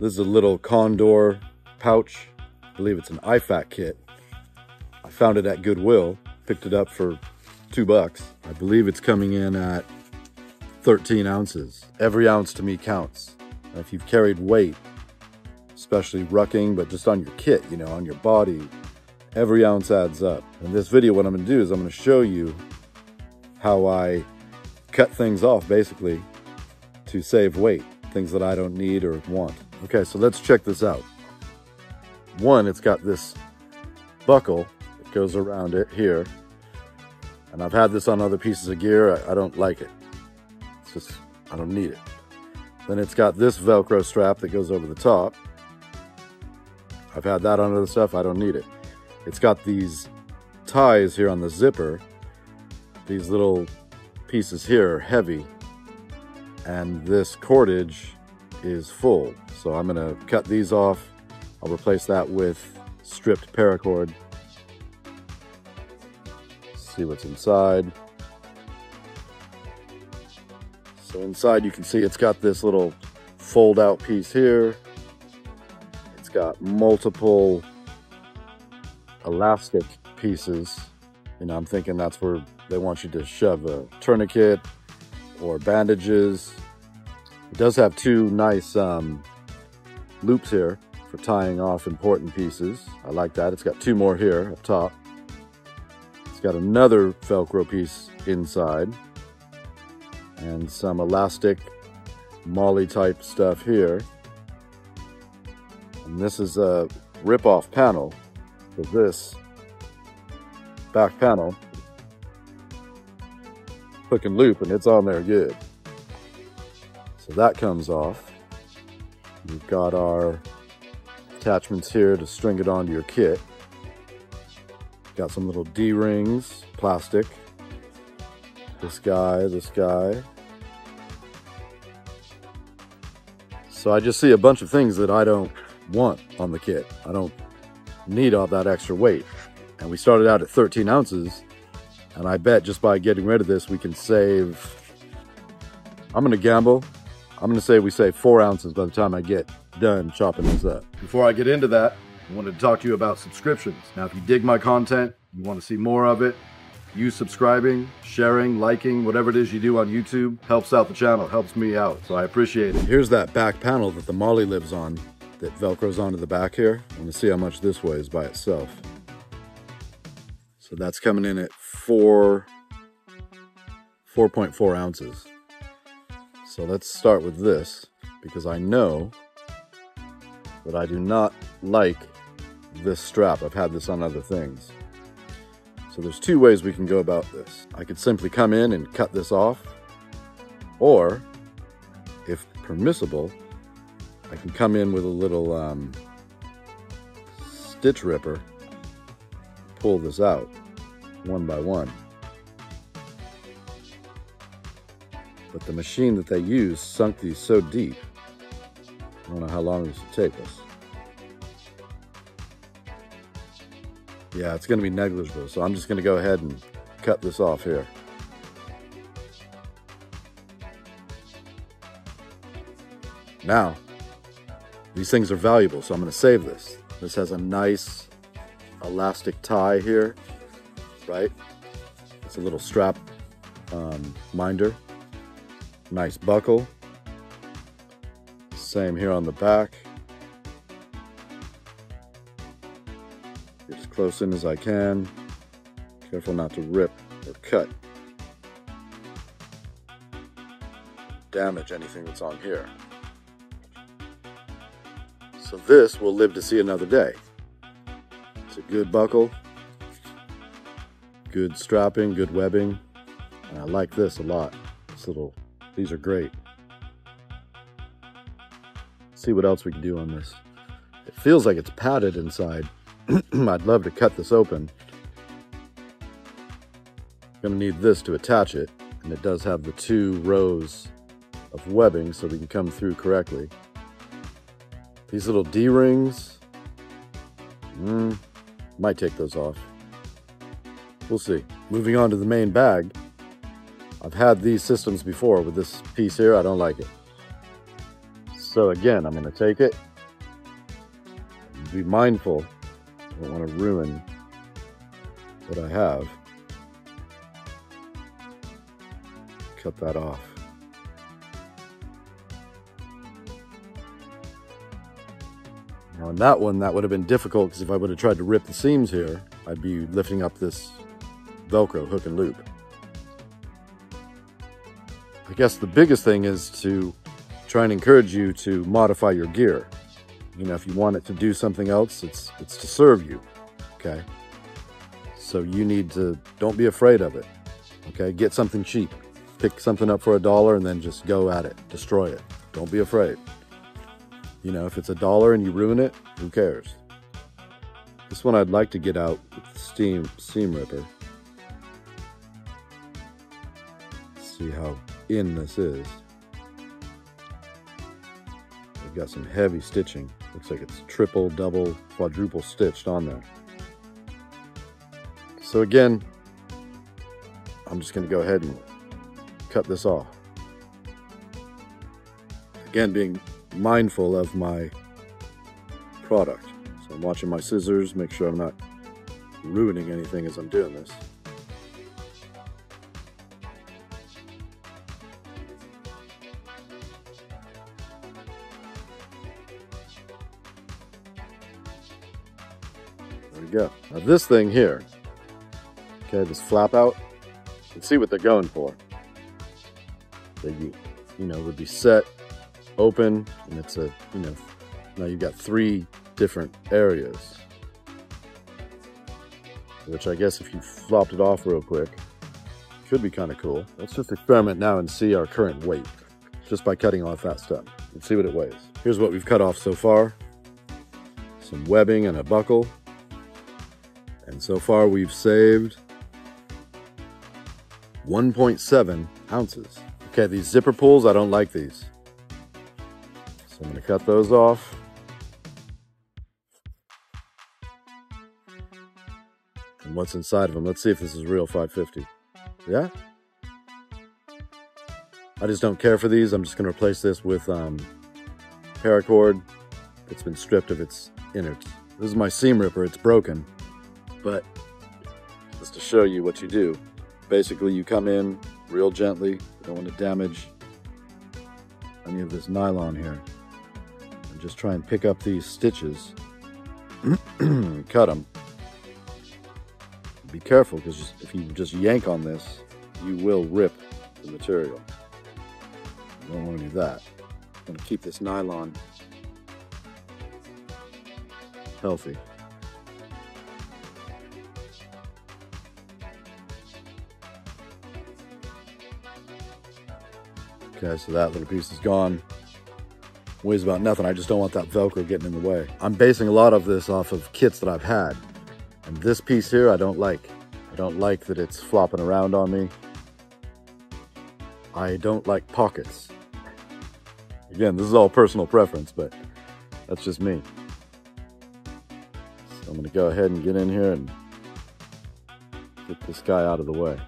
This is a little Condor pouch. I believe it's an IFAK kit. I found it at Goodwill, picked it up for two bucks. I believe it's coming in at 13 ounces. Every ounce to me counts. if you've carried weight, especially rucking, but just on your kit, you know, on your body, every ounce adds up. In this video, what I'm gonna do is I'm gonna show you how I cut things off basically to save weight, things that I don't need or want. Okay, so let's check this out. One, it's got this buckle that goes around it here. And I've had this on other pieces of gear. I, I don't like it. It's just, I don't need it. Then it's got this Velcro strap that goes over the top. I've had that on other stuff. I don't need it. It's got these ties here on the zipper. These little pieces here are heavy. And this cordage is full. So I'm gonna cut these off. I'll replace that with stripped paracord. See what's inside. So inside you can see it's got this little fold out piece here. It's got multiple elastic pieces. You know, I'm thinking that's where they want you to shove a tourniquet or bandages. Does have two nice um, loops here for tying off important pieces. I like that. It's got two more here up top. It's got another Velcro piece inside and some elastic MOLLE type stuff here. And this is a rip-off panel for this back panel. Hook and loop and it's on there good. So that comes off. We've got our attachments here to string it onto your kit. Got some little D-rings, plastic. This guy, this guy. So I just see a bunch of things that I don't want on the kit. I don't need all that extra weight. And we started out at 13 ounces. And I bet just by getting rid of this, we can save, I'm gonna gamble. I'm gonna say we save four ounces by the time I get done chopping this up. Before I get into that, I wanted to talk to you about subscriptions. Now, if you dig my content, you wanna see more of it, you subscribing, sharing, liking, whatever it is you do on YouTube helps out the channel, helps me out. So I appreciate it. Here's that back panel that the MOLLE lives on that Velcros onto the back here. I'm gonna see how much this weighs by itself. So that's coming in at four, 4.4 ounces. So let's start with this because I know that I do not like this strap. I've had this on other things. So there's two ways we can go about this. I could simply come in and cut this off, or if permissible, I can come in with a little um, stitch ripper, pull this out one by one. But the machine that they use sunk these so deep, I don't know how long this will take us. Yeah, it's going to be negligible, so I'm just going to go ahead and cut this off here. Now, these things are valuable, so I'm going to save this. This has a nice elastic tie here, right? It's a little strap um, minder. Nice buckle. Same here on the back. Get as close in as I can. Careful not to rip or cut. Damage anything that's on here. So this will live to see another day. It's a good buckle, good strapping, good webbing, and I like this a lot. This little, these are great. Let's see what else we can do on this. It feels like it's padded inside. I'd love to cut this open. Gonna need this to attach it, and it does have the two rows of webbing so we can come through correctly. These little D-rings, mm, might take those off. We'll see. Moving on to the main bag. I've had these systems before with this piece here. I don't like it. So again, I'm going to take it. Be mindful. I don't want to ruin what I have. Cut that off. Now in that one, that would have been difficult because if I would have tried to rip the seams here, I'd be lifting up this Velcro hook and loop. I guess the biggest thing is to try and encourage you to modify your gear. You know, if you want it to do something else, it's it's to serve you. Okay. So you need to don't be afraid of it. Okay, get something cheap. Pick something up for a dollar and then just go at it. Destroy it. Don't be afraid. You know, if it's a dollar and you ruin it, who cares? This one I'd like to get out with the steam seam ripper. See how in this is. We've got some heavy stitching. Looks like it's triple, double, quadruple stitched on there. So again, I'm just gonna go ahead and cut this off. Again, being mindful of my product. So I'm watching my scissors, make sure I'm not ruining anything as I'm doing this. Go. Now this thing here, okay, this flap out, you can see what they're going for. They, you know, would be set open and it's a, you know, now you've got three different areas. Which I guess if you flopped it off real quick, could be kind of cool. Let's just experiment now and see our current weight just by cutting off that stuff and see what it weighs. Here's what we've cut off so far. Some webbing and a buckle. And so far we've saved 1.7 ounces. Okay, these zipper pulls, I don't like these. So I'm gonna cut those off. And what's inside of them? Let's see if this is real 550. Yeah? I just don't care for these. I'm just gonna replace this with um, paracord that's been stripped of its innards. This is my seam ripper, it's broken, but just to show you what you do. Basically, you come in real gently, you don't want to damage any of this nylon here just try and pick up these stitches, cut them. Be careful because if you just yank on this, you will rip the material. You don't want to do that. I'm going to keep this nylon healthy. Okay, so that little piece is gone weighs about nothing. I just don't want that Velcro getting in the way. I'm basing a lot of this off of kits that I've had. And this piece here, I don't like. I don't like that it's flopping around on me. I don't like pockets. Again, this is all personal preference, but that's just me. So I'm gonna go ahead and get in here and get this guy out of the way.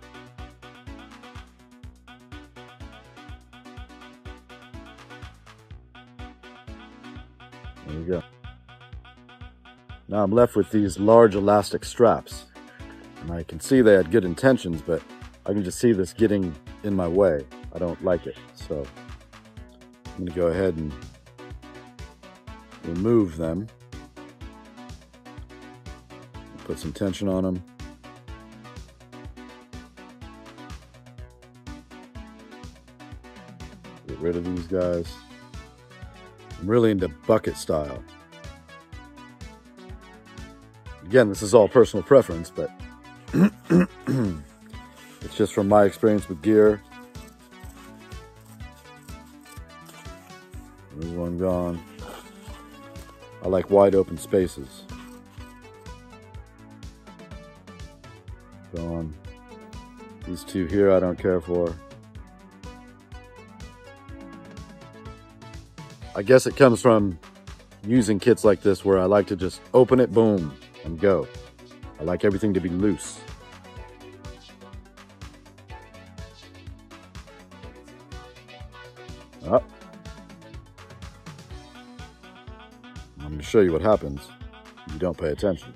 Now I'm left with these large elastic straps. And I can see they had good intentions, but I can just see this getting in my way. I don't like it. So I'm gonna go ahead and remove them. Put some tension on them. Get rid of these guys. I'm really into bucket style. Again, this is all personal preference, but it's just from my experience with gear. There's one gone. I like wide open spaces. Gone. These two here I don't care for. I guess it comes from using kits like this where I like to just open it, boom, and go. I like everything to be loose. Up. I'm gonna show you what happens if you don't pay attention.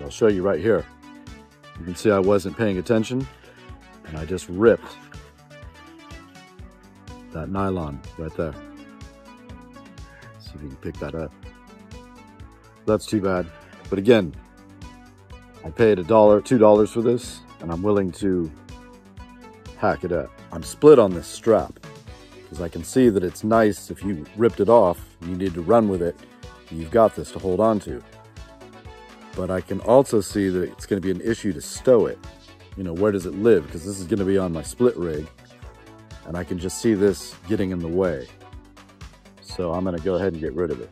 I'll show you right here. Can see I wasn't paying attention and I just ripped that nylon right there. See if you can pick that up. That's too bad. But again, I paid a dollar, two dollars for this, and I'm willing to hack it up. I'm split on this strap because I can see that it's nice if you ripped it off you need to run with it, you've got this to hold on to. But I can also see that it's going to be an issue to stow it. You know, where does it live? Because this is going to be on my split rig and I can just see this getting in the way. So I'm going to go ahead and get rid of it.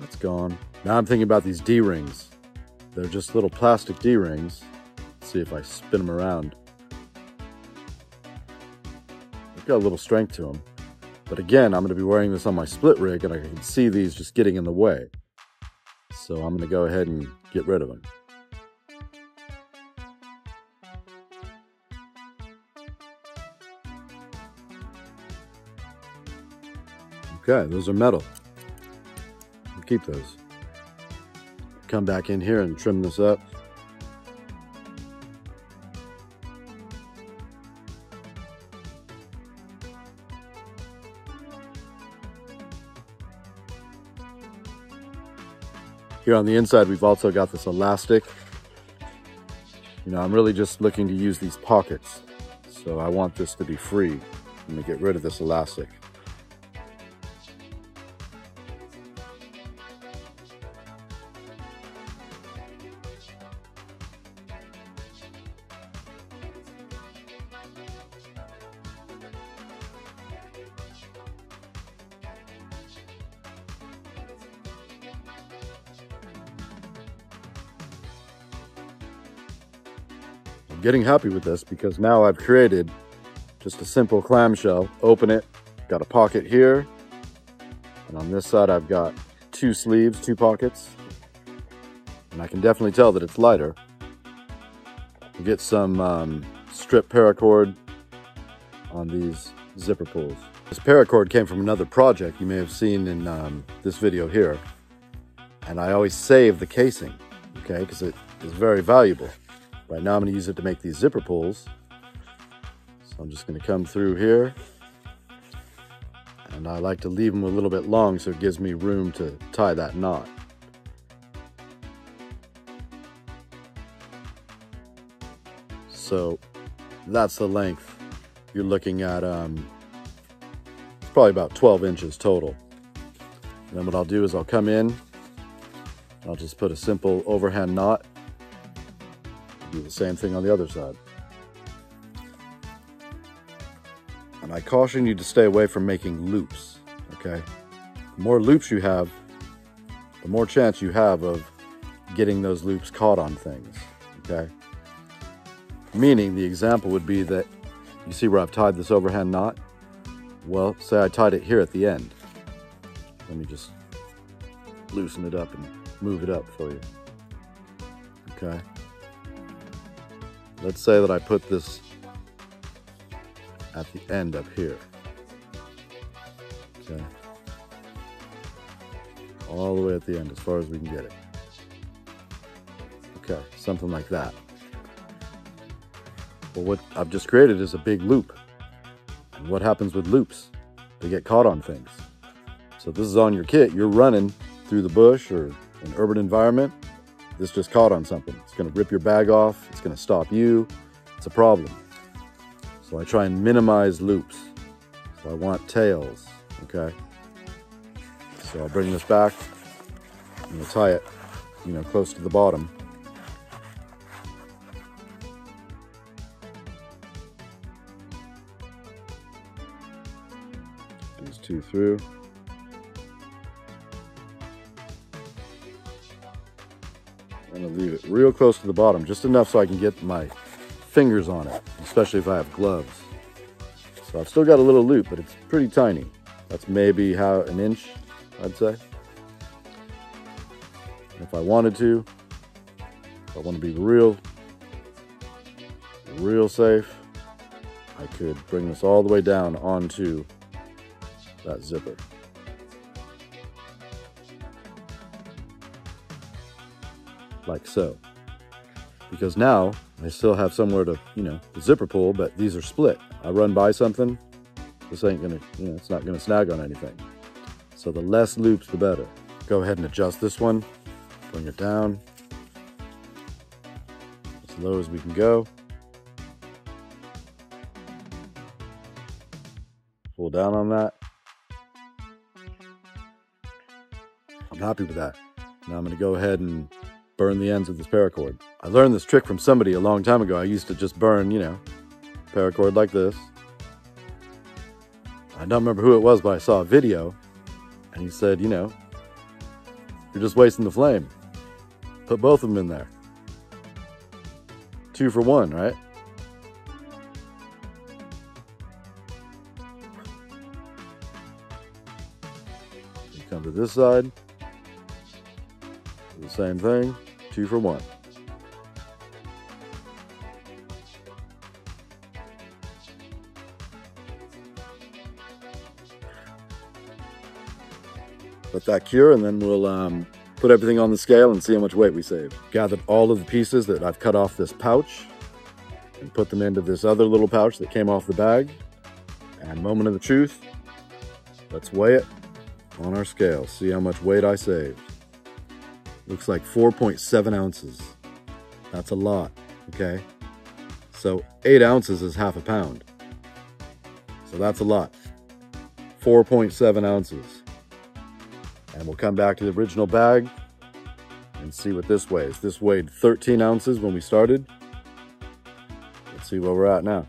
That's gone. Now I'm thinking about these D-rings. They're just little plastic D-rings. See if I spin them around. They've got a little strength to them. But again, I'm going to be wearing this on my split rig and I can see these just getting in the way. So I'm going to go ahead and get rid of them. Okay, those are metal. Keep those. Come back in here and trim this up. Here on the inside, we've also got this elastic. You know, I'm really just looking to use these pockets. So I want this to be free. I'm gonna get rid of this elastic. I'm getting happy with this because now I've created just a simple clamshell. Open it, got a pocket here. And on this side, I've got two sleeves, two pockets. And I can definitely tell that it's lighter. Get some um, strip paracord on these zipper pulls. This paracord came from another project you may have seen in um, this video here. And I always save the casing, okay, because it is very valuable. Right now I'm to use it to make these zipper pulls. So I'm just going to come through here. And I like to leave them a little bit long so it gives me room to tie that knot. So that's the length. You're looking at um, probably about 12 inches total. And then what I'll do is I'll come in, I'll just put a simple overhand knot do the same thing on the other side. And I caution you to stay away from making loops, okay? The more loops you have, the more chance you have of getting those loops caught on things, okay? Meaning the example would be that you see where I've tied this overhand knot? Well, say I tied it here at the end. Let me just loosen it up and move it up for you. Okay. Let's say that I put this at the end up here. Okay. All the way at the end, as far as we can get it. Okay, something like that. Well, what I've just created is a big loop. And what happens with loops? They get caught on things. So this is on your kit. You're running through the bush or an urban environment this just caught on something. It's gonna rip your bag off. It's gonna stop you. It's a problem. So I try and minimize loops. So I want tails, okay? So I'll bring this back and we'll tie it, you know, close to the bottom. These two through. I'm gonna leave it real close to the bottom, just enough so I can get my fingers on it, especially if I have gloves. So I've still got a little loop, but it's pretty tiny. That's maybe how an inch, I'd say. If I wanted to, if I want to be real, real safe, I could bring this all the way down onto that zipper. Like so. Because now I still have somewhere to, you know, the zipper pull, but these are split. I run by something, this ain't gonna, you know, it's not gonna snag on anything. So the less loops, the better. Go ahead and adjust this one, bring it down as low as we can go. Pull down on that. I'm happy with that. Now I'm gonna go ahead and burn the ends of this paracord. I learned this trick from somebody a long time ago. I used to just burn, you know, paracord like this. I don't remember who it was, but I saw a video and he said, you know, you're just wasting the flame. Put both of them in there. Two for one, right? Come to this side, the same thing, two for one. Let that cure and then we'll um, put everything on the scale and see how much weight we save. Gathered all of the pieces that I've cut off this pouch and put them into this other little pouch that came off the bag. And moment of the truth, let's weigh it on our scale, see how much weight I saved. Looks like 4.7 ounces. That's a lot, okay? So eight ounces is half a pound. So that's a lot. 4.7 ounces. And we'll come back to the original bag and see what this weighs. This weighed 13 ounces when we started. Let's see where we're at now.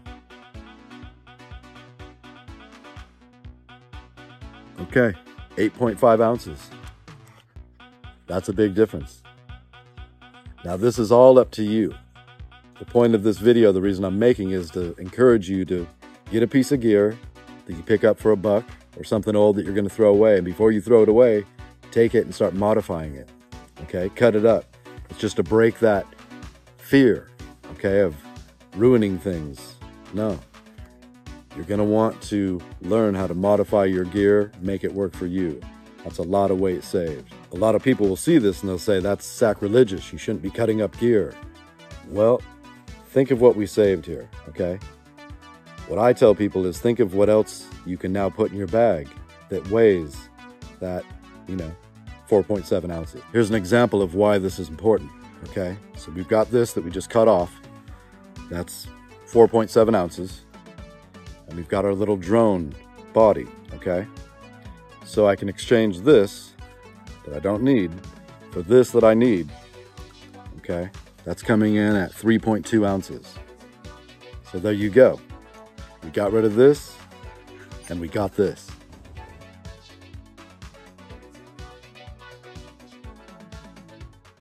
Okay, 8.5 ounces. That's a big difference. Now this is all up to you. The point of this video, the reason I'm making is to encourage you to get a piece of gear that you pick up for a buck or something old that you're gonna throw away. And before you throw it away, take it and start modifying it. Okay, cut it up. It's just to break that fear, okay, of ruining things. No. You're gonna want to learn how to modify your gear, make it work for you. That's a lot of weight saved. A lot of people will see this and they'll say, that's sacrilegious. You shouldn't be cutting up gear. Well, think of what we saved here, okay? What I tell people is think of what else you can now put in your bag that weighs that you know, 4.7 ounces. Here's an example of why this is important, okay? So we've got this that we just cut off. That's 4.7 ounces. And we've got our little drone body, okay? So I can exchange this that I don't need for this that I need, okay? That's coming in at 3.2 ounces. So there you go. We got rid of this and we got this.